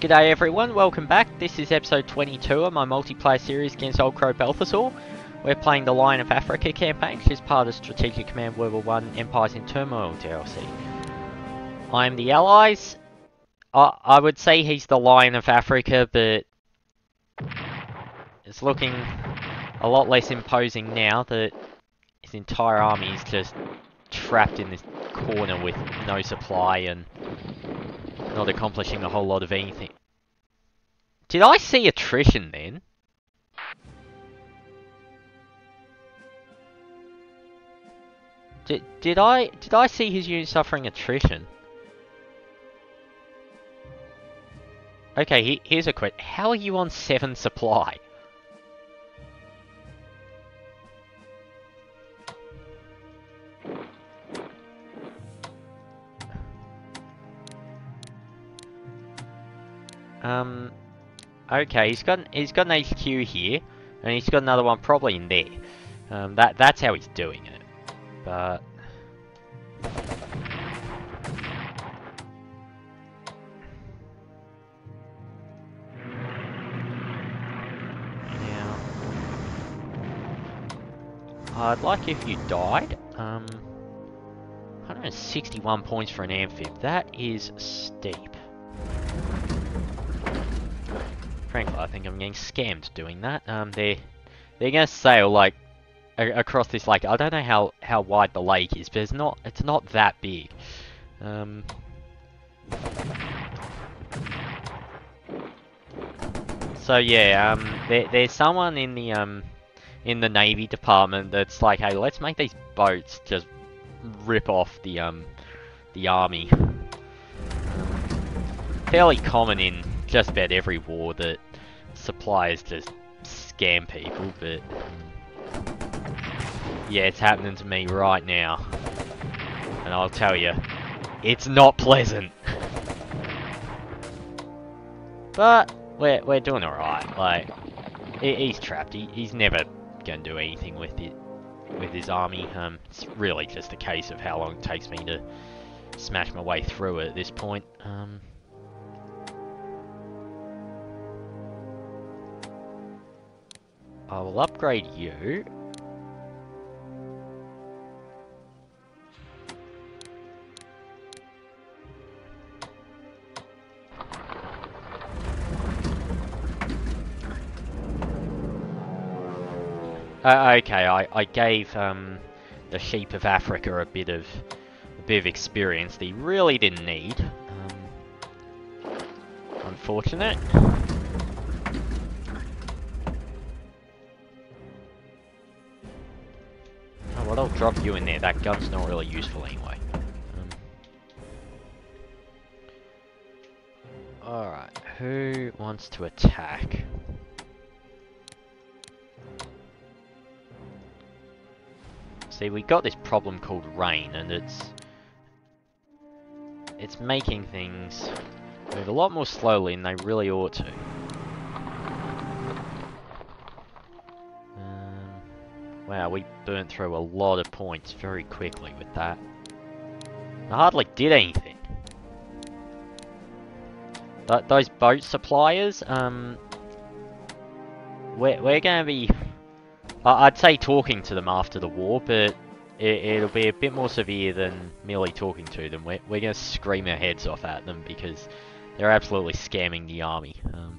G'day everyone, welcome back. This is episode 22 of my multiplayer series against Old Crow Balthazor. We're playing the Lion of Africa campaign, which is part of Strategic Command World War 1 Empires in Turmoil DLC. I am the Allies. I, I would say he's the Lion of Africa, but it's looking a lot less imposing now that his entire army is just trapped in this corner with no supply and not accomplishing a whole lot of anything. Did I see attrition then? Did, did I did I see his unit suffering attrition? Okay, he, here's a question. How are you on 7 supply? Um, okay, he's got he's got an HQ here, and he's got another one probably in there. Um, that that's how he's doing it. But now, I'd like if you died. Um, 161 points for an amphib. That is steep. Frankly, I think I'm getting scammed doing that. Um, they're they're gonna sail like across this lake. I don't know how how wide the lake is, but it's not it's not that big. Um. So yeah, um, there, there's someone in the um in the navy department that's like, hey, let's make these boats just rip off the um the army. Fairly common in just about every war that supplies just scam people, but yeah, it's happening to me right now. And I'll tell you, it's not pleasant. But we're we're doing alright. Like he, he's trapped. He, he's never gonna do anything with it with his army. Um, it's really just a case of how long it takes me to smash my way through it at this point. Um. I will upgrade you. Uh, okay, I, I gave um, the Sheep of Africa a bit of a bit of experience that he really didn't need. Um, unfortunate. Drop you in there. That gun's not really useful anyway. Um, Alright, who wants to attack? See, we got this problem called rain, and it's... It's making things move a lot more slowly than they really ought to. Wow, we burnt through a lot of points very quickly with that. I hardly did anything. Th those boat suppliers, um... We're, we're gonna be... I'd say talking to them after the war, but it, will be a bit more severe than merely talking to them. We're, we're gonna scream our heads off at them because they're absolutely scamming the army. Um,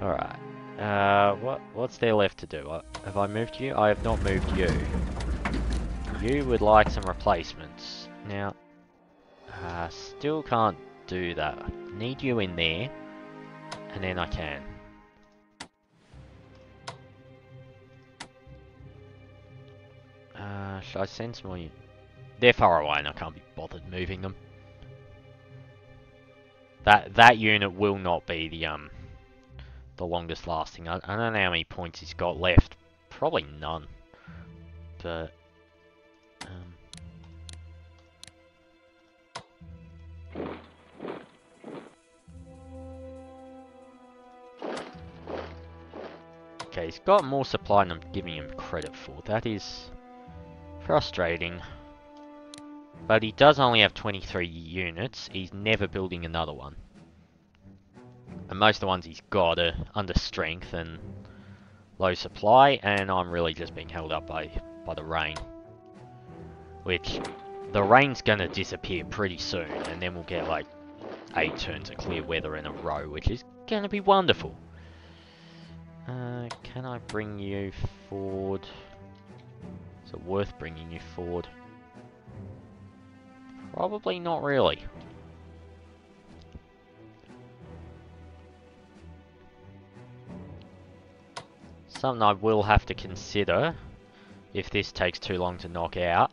Alright. Uh, what what's there left to do? Have I moved you? I have not moved you. You would like some replacements. Now, uh, still can't do that. Need you in there, and then I can. Uh, should I send some more? They're far away and I can't be bothered moving them. That that unit will not be the um the longest lasting. I, I don't know how many points he's got left. Probably none. But... Um, okay, he's got more supply than I'm giving him credit for. That is frustrating. But he does only have 23 units. He's never building another one. And most of the ones he's got are under strength and low supply, and I'm really just being held up by, by the rain. Which, the rain's gonna disappear pretty soon, and then we'll get like eight turns of clear weather in a row, which is gonna be wonderful. Uh, can I bring you forward? Is it worth bringing you forward? Probably not really. Something I will have to consider if this takes too long to knock out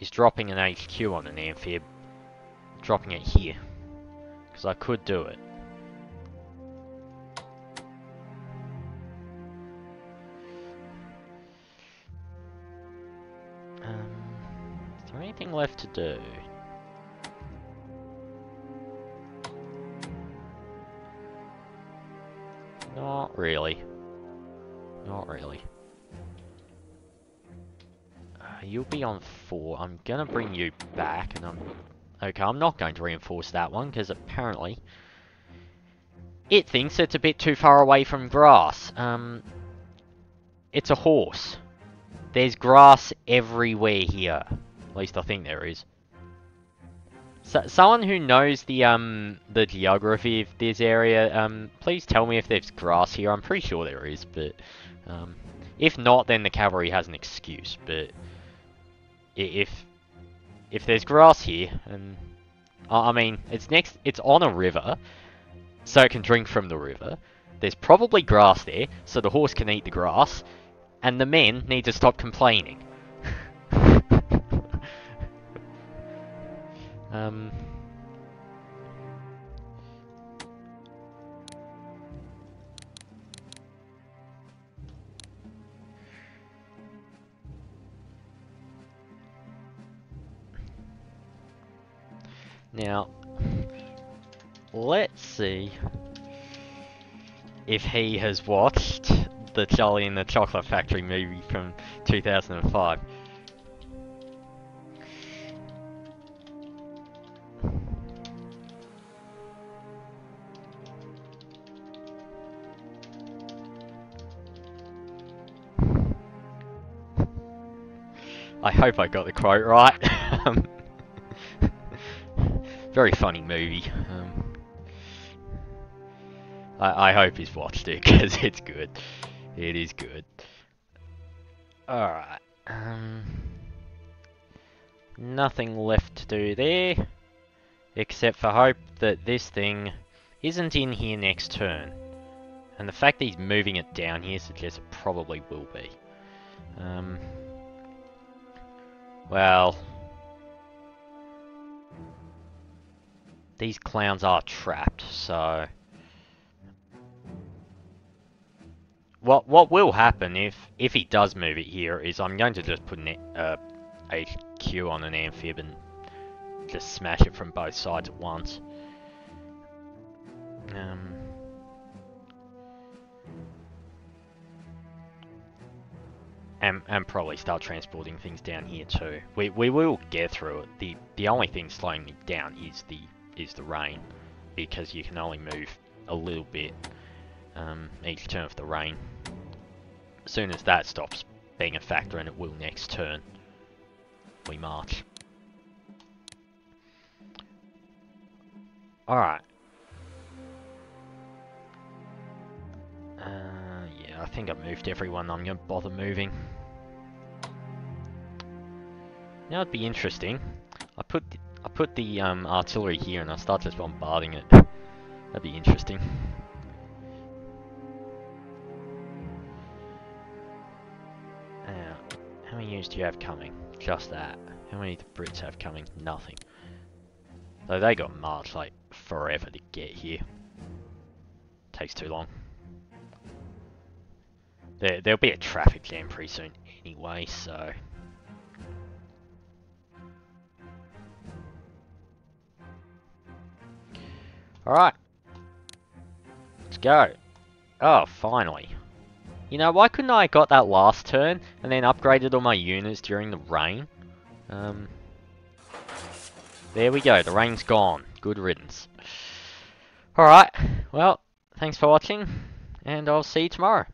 is dropping an HQ on an amphib, dropping it here, because I could do it. Um, is there anything left to do? Not really. Not really. Uh, you'll be on four. I'm gonna bring you back, and I'm... Okay, I'm not going to reinforce that one, because apparently... It thinks it's a bit too far away from grass. Um, it's a horse. There's grass everywhere here. At least I think there is. So, someone who knows the um the geography of this area, um, please tell me if there's grass here. I'm pretty sure there is, but um, if not, then the cavalry has an excuse. But if if there's grass here, and I mean it's next, it's on a river, so it can drink from the river. There's probably grass there, so the horse can eat the grass, and the men need to stop complaining. Um. Now, let's see if he has watched the Charlie and the Chocolate Factory movie from 2005. I hope I got the quote right. Um, very funny movie. Um, I, I hope he's watched it because it's good. It is good. Alright. Um, nothing left to do there. Except for hope that this thing isn't in here next turn. And the fact that he's moving it down here suggests it probably will be. Um, well... These clowns are trapped, so... What what will happen if if he does move it here is I'm going to just put an uh, HQ on an amphib and just smash it from both sides at once. And, and probably start transporting things down here too. We we will get through it. The the only thing slowing me down is the is the rain, because you can only move a little bit um, each turn of the rain. As soon as that stops being a factor, and it will next turn, we march. Alright. Uh, yeah, I think I've moved everyone I'm going to bother moving. Now it'd be interesting. I put I put the um, artillery here and I start just bombarding it. That'd be interesting. Now, how many units do you have coming? Just that. How many the Brits have coming? Nothing. Though they got marched like forever to get here. Takes too long. There, there'll be a traffic jam pretty soon anyway, so... Alright. Let's go. Oh, finally. You know, why couldn't I got that last turn and then upgraded all my units during the rain? Um, there we go, the rain's gone. Good riddance. Alright, well, thanks for watching, and I'll see you tomorrow.